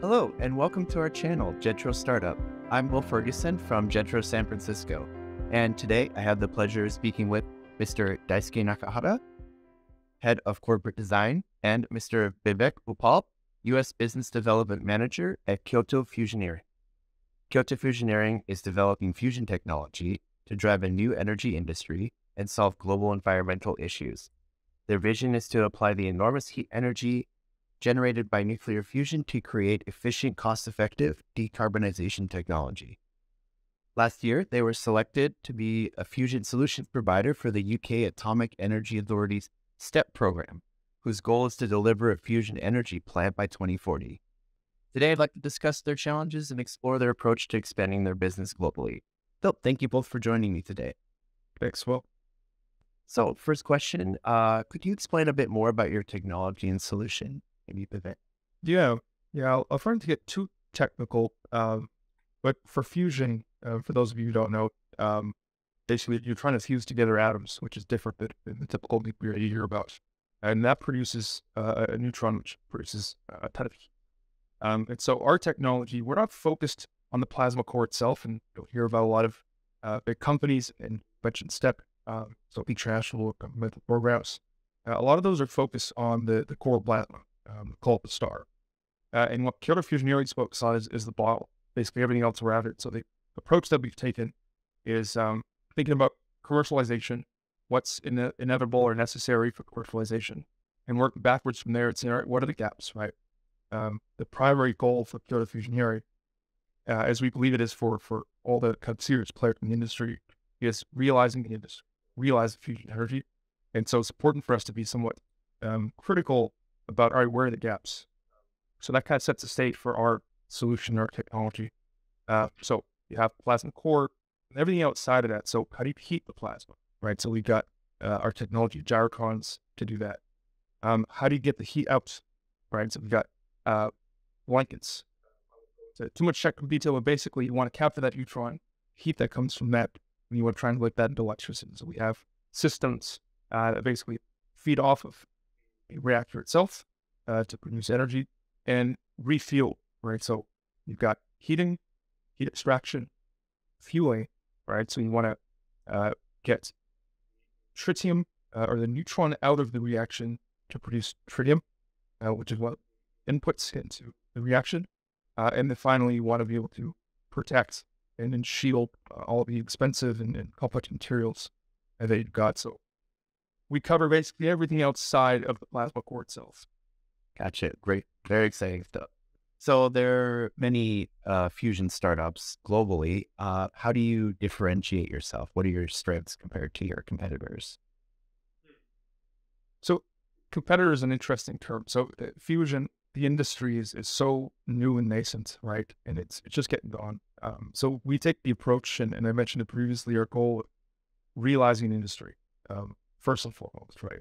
Hello, and welcome to our channel, Jetro Startup. I'm Will Ferguson from Jetro San Francisco, and today I have the pleasure of speaking with Mr. Daisuke Nakahara, Head of Corporate Design, and Mr. Bibake Uppal, U.S. Business Development Manager at Kyoto Fusioneering. Kyoto Fusioneering is developing fusion technology to drive a new energy industry and solve global environmental issues. Their vision is to apply the enormous heat energy generated by nuclear fusion to create efficient, cost effective decarbonization technology. Last year, they were selected to be a fusion solutions provider for the UK Atomic Energy Authority's STEP program, whose goal is to deliver a fusion energy plant by 2040. Today, I'd like to discuss their challenges and explore their approach to expanding their business globally. So, thank you both for joining me today. Thanks, Will. So, first question uh, Could you explain a bit more about your technology and solution? Maybe pivot. Yeah, yeah. I'll, I'll try to get too technical, um, but for fusion, uh, for those of you who don't know, um, basically you're trying to fuse together atoms, which is different than, than the typical nuclear you hear about, and that produces uh, a neutron, which produces a ton of heat. Um, and so our technology, we're not focused on the plasma core itself, and you'll hear about a lot of uh, big companies and mentioned STEP, um, so international governmental programs. Uh, a lot of those are focused on the, the core plasma um, called the star. Uh, and what Kyoto Fusioneering spoke on is, is the bottle, basically everything else around it. So the approach that we've taken is um, thinking about commercialization, what's in inevitable or necessary for commercialization, and work backwards from there all right, what are the gaps, right? Um, the primary goal for Kyoto Fusioneering, uh, as we believe it is for, for all the kind of serious players in the industry, is realizing the industry, realize fusion energy. And so it's important for us to be somewhat um, critical about, all right, where are the gaps? So that kind of sets the stage for our solution, our technology. Uh, so you have plasma core and everything outside of that. So how do you heat the plasma, right? So we've got uh, our technology, gyrotrons to do that. Um, how do you get the heat out, right? So we've got uh, blankets. So too much technical detail, but basically you want to capture that neutron, heat that comes from that, and you want to translate that into electricity. So we have systems uh, that basically feed off of reactor itself uh, to produce energy and refuel, right? So you've got heating, heat extraction, fueling, right? So you want to uh, get tritium uh, or the neutron out of the reaction to produce tritium, uh, which is what inputs into the reaction. Uh, and then finally, you want to be able to protect and then shield uh, all the expensive and, and complex materials that you've got. So we cover basically everything outside of the plasma core itself. Gotcha. Great. Very exciting stuff. So there are many uh, fusion startups globally. Uh, how do you differentiate yourself? What are your strengths compared to your competitors? So competitor is an interesting term. So uh, fusion, the industry is, is so new and nascent, right? And it's, it's just getting going. Um, so we take the approach, and, and I mentioned it previously, our goal realizing industry. Um, first and foremost, right?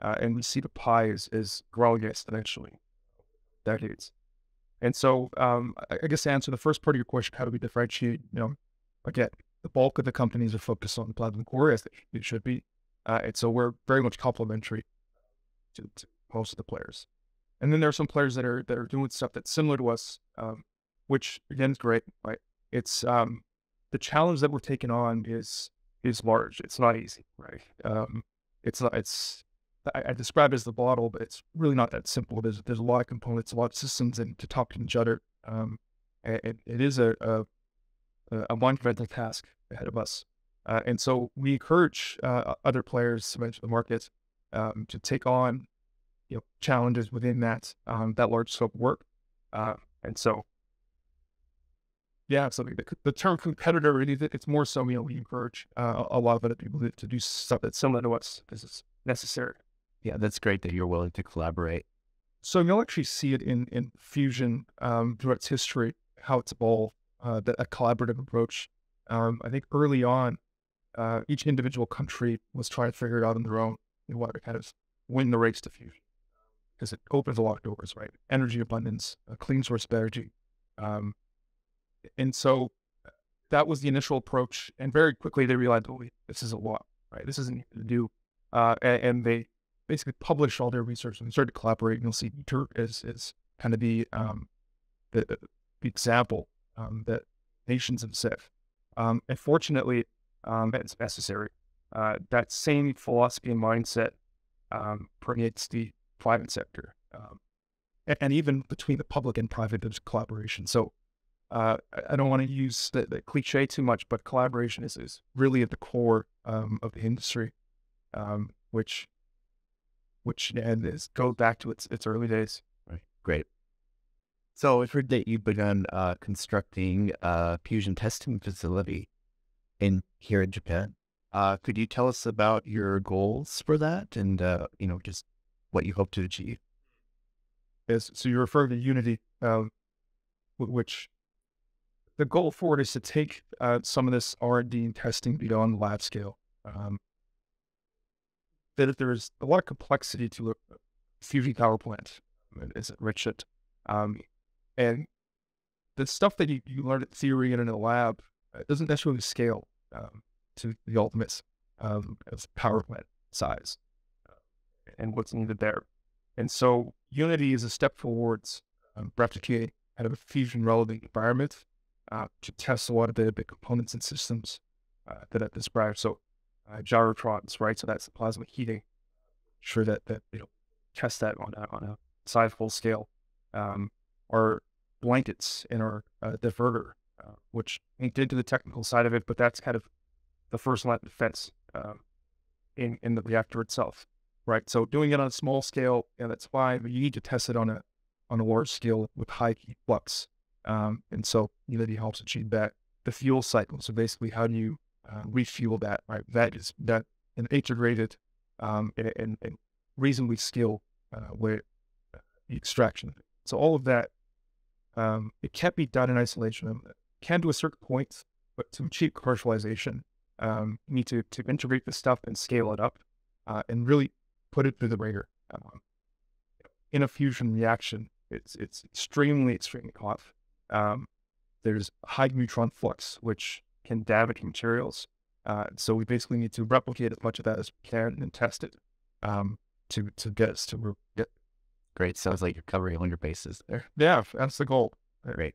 Uh, and we see the pie is, is growing exponentially decades. And so um, I guess to answer the first part of your question, how do we differentiate? You know, again, the bulk of the companies are focused on the plasma core as it should be. Uh, and so we're very much complementary to, to, most of the players. And then there are some players that are that are doing stuff that's similar to us, um, which again is great. Right? It's um, the challenge that we're taking on is is large. It's not easy, right? Um, it's not, it's, I, I describe it as the bottle, but it's really not that simple. There's, there's a lot of components, a lot of systems and to talk to each other. Um, it, it is a, a, a monumental task ahead of us. Uh, and so we encourage uh, other players to enter the market um, to take on you know challenges within that um, that large scope work. Uh, and so, yeah, so the, the term competitor, it's more so you know we encourage uh, a lot of other people to, to do stuff that's similar to it's necessary. Yeah, that's great that you're willing to collaborate. So you'll actually see it in in fusion um, throughout its history, how it's evolved, uh, a collaborative approach. Um, I think early on, uh, each individual country was trying to figure it out on their own. They wanted to kind of win the race to fusion because it opens a lot of doors, right? Energy abundance, a clean source of energy. Um, and so that was the initial approach. And very quickly they realized, oh, wait, this is a lot, right? This isn't to do. Uh, and, and, they basically published all their research and started to collaborate. And you'll see ITER is, is kind of the, um, the, the example um, that nations have set. Um, and fortunately, um, it's necessary. Uh, that same philosophy and mindset um, permeates the private sector. Um, and, and, even between the public and private, there's collaboration. So uh, I don't want to use the, the, cliche too much, but collaboration is, is really at the core um, of the industry, um, which which and is goes back to its its early days. Right. Great. So I've heard that you've begun uh, constructing a fusion testing facility in here in Japan. Uh, could you tell us about your goals for that, and uh, you know, just what you hope to achieve? Yes. So you're referring to Unity, um, which the goal for it is to take uh, some of this R and testing beyond lab scale. Um, that there's a lot of complexity to a fusion power plant. Is rich it, um, and the stuff that you, you learn in theory and in a lab uh, doesn't necessarily scale um, to the ultimate um, power plant size uh, and what's needed there. And so Unity is a step towards um, replicating kind of a fusion relevant environment uh, to test a lot of the, the components and systems uh, that I've described. So uh, gyrotrons, right? So that's the plasma heating. Sure that that you know test that on a, on a sizable scale. Um, our blankets in our divertor, uh, which linked into the technical side of it, but that's kind of the first line of defense um, in in the reactor itself, right? So doing it on a small scale, yeah, that's fine, but you need to test it on a on a large scale with high heat flux. Um, and so Unity helps achieve that. The fuel cycle. So basically, how do you uh, refuel that? Right, that is that an integrated um, and, and, and reasonably skilled uh, uh, extraction. So all of that, um, it can't be done in isolation. It can to a certain point, but to achieve commercialization, um, you need to to integrate the stuff and scale it up, uh, and really put it through the ringer. Um, in a fusion reaction, it's it's extremely extremely hot. Um, there's high neutron flux, which can damage materials. Uh, so we basically need to replicate as much of that as we can and test it um, to to get us to get. Great. Sounds like you're covering all your bases there. Yeah, that's the goal. Great.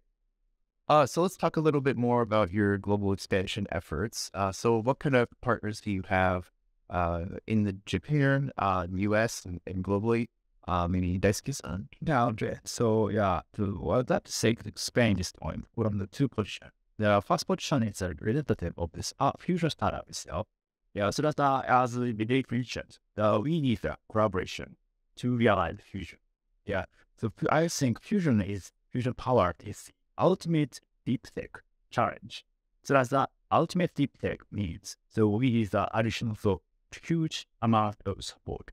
Uh, so let's talk a little bit more about your global expansion efforts. Uh, so what kind of partners do you have uh, in the Japan, uh, US, and, and globally? Uh, maybe Daisuke-san. Yeah, okay. So yeah, to well, that sake explain this point from the two positions. The first position is a representative of this art fusion startup itself. Yeah, so that's uh, as we mentioned, uh, we need a collaboration to realize fusion. Yeah, so I think fusion is fusion power is ultimate deep tech challenge. So that's the ultimate deep tech needs. So we need the additional of huge amount of support.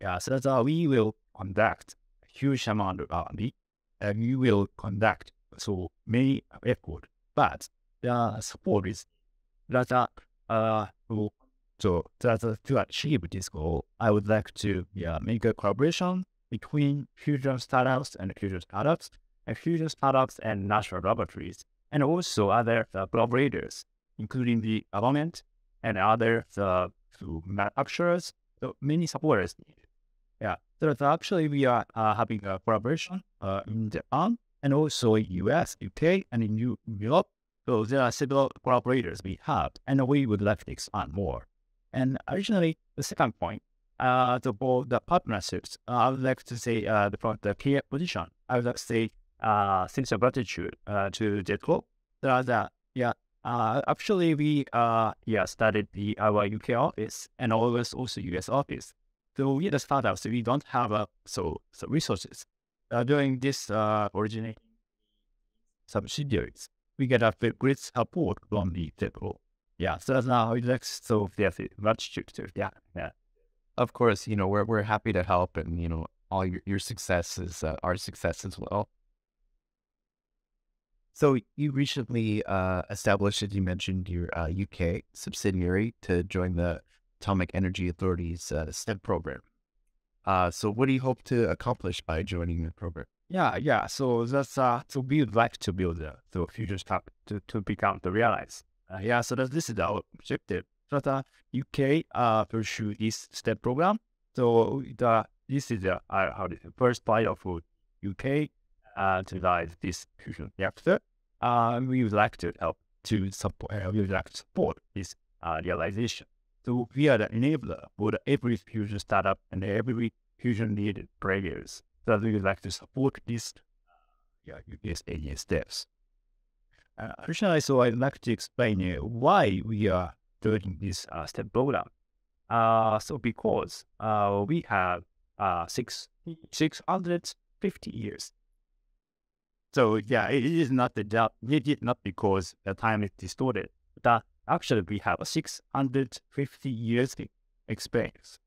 Yeah, so that's uh, we will conduct a huge amount of R&D, and we will conduct so many effort, but the support is that uh, so that uh, to achieve this goal, I would like to yeah make a collaboration between fusion startups and fusion startups, and fusion startups and national laboratories, and also other uh, collaborators, including the government and other uh, manufacturers. So many supporters Yeah, so actually we are uh, having a collaboration uh, in Japan and also in US, UK, and in Europe. So there are several collaborators we have, and we would like to expand more. And originally, the second point, uh, the board, the partnerships, uh, I would like to say uh, the, the key position. I would like to say uh, sincere gratitude uh, to JETRO. That, yeah, uh, actually we uh, yeah started the our UK office and always also US office. So we the startups, we don't have uh, so, so resources. Uh, during this uh, originating subsidiaries, we get a great support from the people. Yeah, so that's now it looks so there's much to yeah, yeah. Of course, you know we're we're happy to help, and you know all your your success is uh, our success as well. So you recently uh, established, as you mentioned, your uh, UK subsidiary to join the Atomic Energy Authority's uh, program. Uh, so what do you hope to accomplish by joining the program? Yeah, yeah. So that's uh, we would like to build the, future stuff to, to become the realize. Uh, yeah, so that this is our objective. So the UK uh pursue this step program. So the this is the uh, how the first part of UK uh, to live this fusion reactor, uh, we would like to help to support, uh, we would like to support this uh, realization. So we are the enabler for every fusion startup and every fusion needed players. So we would like to support these yeah, UPS steps. Uh, additionally, so I'd like to explain uh, why we are doing this uh, step program. Uh, so because uh, we have uh, six, 650 years. So yeah, it is not the doubt. It is not because the time is distorted. But actually, we have a 650 years experience.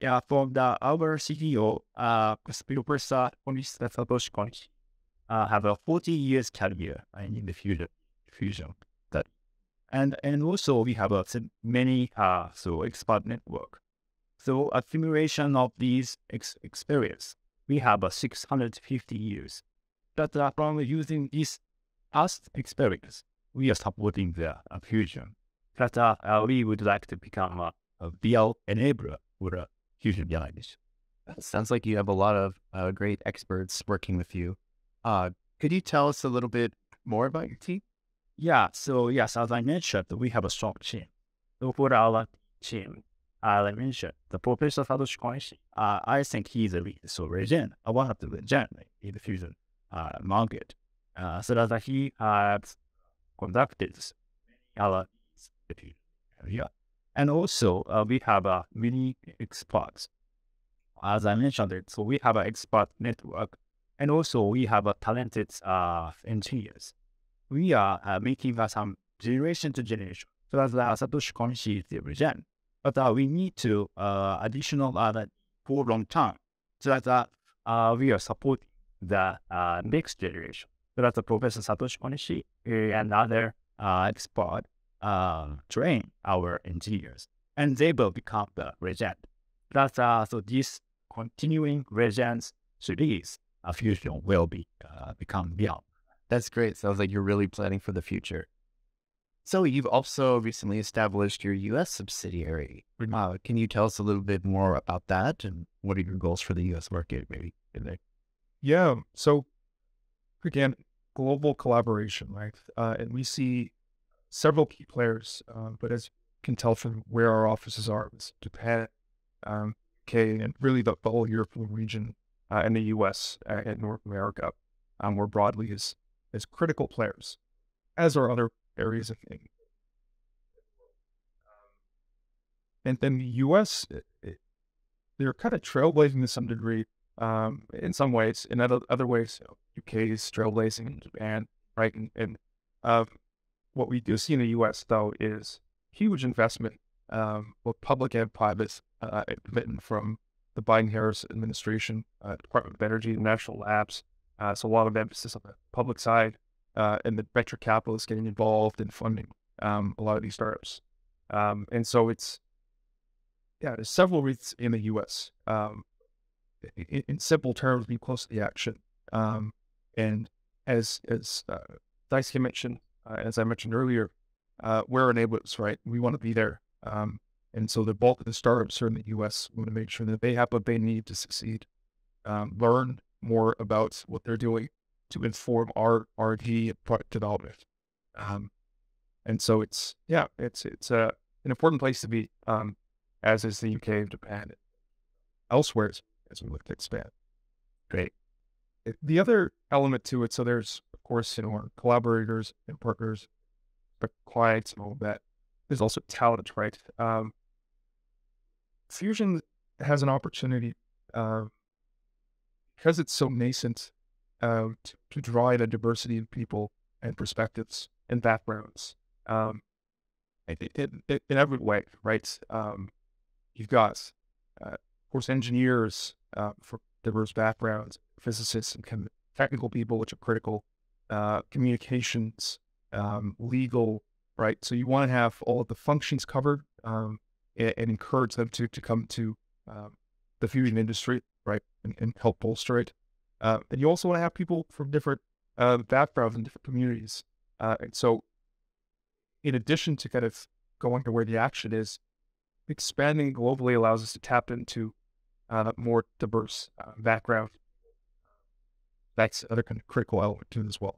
Yeah, from the our CEO, uh, Professor Konishita Satoshi uh, have a 40 years career in the fusion. fusion that, and and also we have a many uh, so expert network. So accumulation of these ex- experience, we have a 650 years. But uh, from using this past experience, we are supporting the uh, fusion. But uh, uh, we would like to become a, a BL enabler for a fusion behind Sounds like you have a lot of uh, great experts working with you. Uh, could you tell us a little bit more about your team? Yeah, so yes, as I mentioned, we have a strong team. So for our team, as I mentioned, the Professor Satoshi Konishi, uh, I think he's a lead, so legend, uh, one of the legend in the fusion uh, market. Uh, so that he has conducted area. And also, uh, we have uh, many experts. As I mentioned it, so we have an expert network, and also we have a talented uh, engineers. We are uh, making uh, some generation to generation. So that's uh, Satoshi Konishi is the region. But uh, we need to uh, additional uh, for long term. So that uh, uh, we are supporting the uh, next generation. So that's Professor Satoshi Konishi and other uh, expert uh, train our engineers, and they will become the regent. That's uh, so this continuing regents series uh, fusion will be uh, become beyond. That's great. Sounds like you're really planning for the future. So you've also recently established your U.S. subsidiary. Uh, can you tell us a little bit more about that and what are your goals for the U.S. market, maybe in there? Yeah. So again, global collaboration, right? Uh, and we see several key players, uh, but as you can tell from where our offices are, it's Japan, um, UK, and really the, whole European region uh, and the US uh, and North America um, more broadly as, as critical players, as are other areas of things. And then the US, it, it, they're kind of trailblazing to some degree um, in some ways. In other, other ways, UK is trailblazing in Japan, right? And, and uh, what we do see in the US, though, is huge investment, um, both public and private, uh, from the Biden Harris administration, uh, Department of Energy, national labs. Uh, so a lot of emphasis on the public side, uh, and the venture capitalists getting involved in funding um, a lot of these startups. Um, and so it's, yeah, there's several reasons in the US. Um, in, in, simple terms, be close to the action. Um, and as as uh, Daisuke mentioned, uh, as I mentioned earlier, uh, we're enablers, right? We want to be there. Um, and so the bulk of the startups are in the US. We want to make sure that they have what they need to succeed, um, learn more about what they're doing to inform our R&D product development. Um, and so it's, yeah, it's, it's uh, an important place to be, um, as is the UK Japan elsewhere as we look to expand. Great. The other element to it, so there's, of course, you know, our collaborators and partners, but clients and all that. There's also talent, right? Um, Fusion has an opportunity uh, because it's so nascent uh, to, to, draw in a diversity of people and perspectives and backgrounds um, in, in, in, every way, right? Um, you've got, uh, course, engineers uh, from diverse backgrounds, physicists and technical people, which are critical, uh, communications, um, legal, right? So you want to have all of the functions covered um, and, and, encourage them to to come to um, the fusion industry, right, and, and help bolster it. Uh, and you also want to have people from different uh, backgrounds and different communities. Uh, and so, in addition to kind of going to where the action is, expanding globally allows us to tap into uh, more diverse uh, background. that's other kind of critical element to it as well.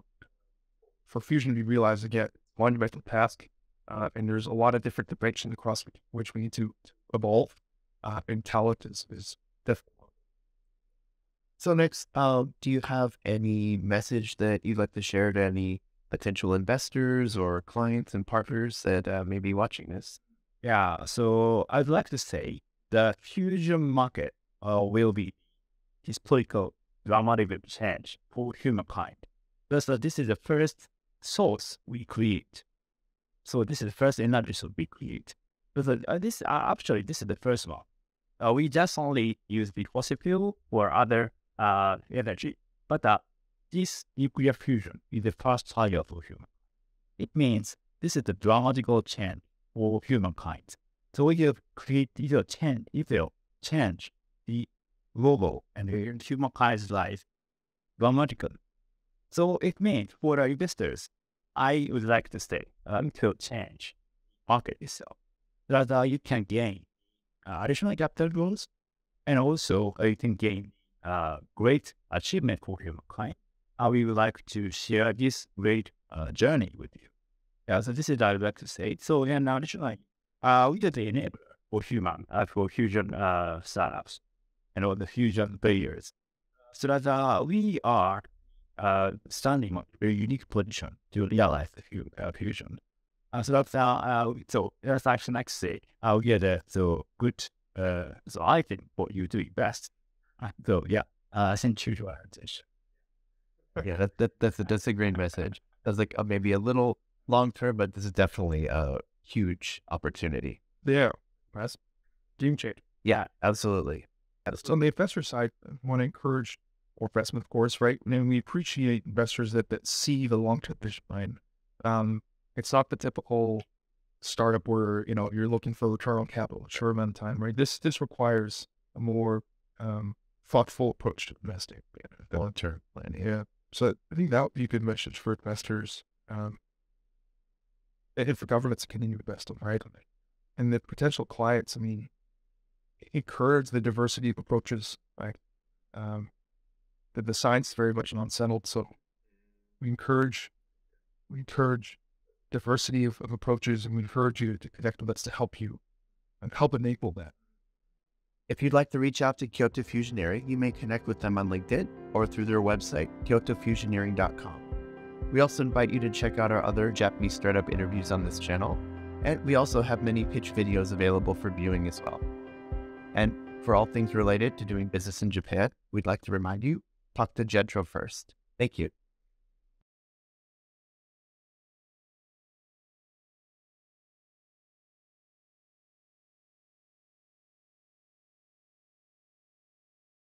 For fusion to be realized again, monumental task, uh, and there's a lot of different dimensions across which we need to, to evolve. Uh, and talent is is difficult. So next, uh, do you have any message that you'd like to share to any potential investors or clients and partners that uh, may be watching this? Yeah, so I'd like to say the fusion market uh, will be historical dramatic change for humankind. Because uh, this is the first source we create. So this is the first energy source we create. Because uh, this uh, actually this is the first one. Uh, we just only use the fossil fuel or other uh, energy, but uh, this nuclear fusion is the first target for human. It means this is the dramatical change for humankind. So we have create either change, it will change the global and the humankind's life dramatically. So it means for the investors, I would like to say um, to change market itself, that uh, you can gain uh, additional capital growth, and also uh, you can gain uh, great achievement for humankind. Uh, we would like to share this great uh, journey with you. Yeah, so this is what I would like to say. So, and additionally, uh, we are the enabler for human, uh, for fusion uh, startups and all the fusion players. So that uh, we are uh, standing on a unique position to realize the fu- uh, fusion. Uh, so that's uh, uh, so that's actually next say uh, are the so good uh, so I think what you do best. Uh, so yeah, uh, thank you to our attention. Yeah, that, that that's a, that's a great message. That's like uh, maybe a little long term, but this is definitely a huge opportunity. Yeah, that's game change. Yeah, absolutely. So on the investor side, I want to encourage more investment, of course, right? And we appreciate investors that, that see the long term vision, right? Um, it's not the typical startup where you know you're looking for return on capital a short amount of time, right? This this requires a more um, thoughtful approach to investing. Long term planning. Yeah. So I think that would be a good message for investors, um, and for governments to continue investing, right? And the potential clients. I mean, encourage the diversity of approaches, right? Um, the, the science is very much non-settled, so we encourage we encourage diversity of, of approaches, and we encourage you to connect with us to help you and help enable that. If you'd like to reach out to Kyoto Fusioneering, you may connect with them on LinkedIn or through their website, kyotofusioneering.com. We also invite you to check out our other Japanese startup interviews on this channel, and we also have many pitch videos available for viewing as well. And for all things related to doing business in Japan, we'd like to remind you talk to Jetro first. Thank you.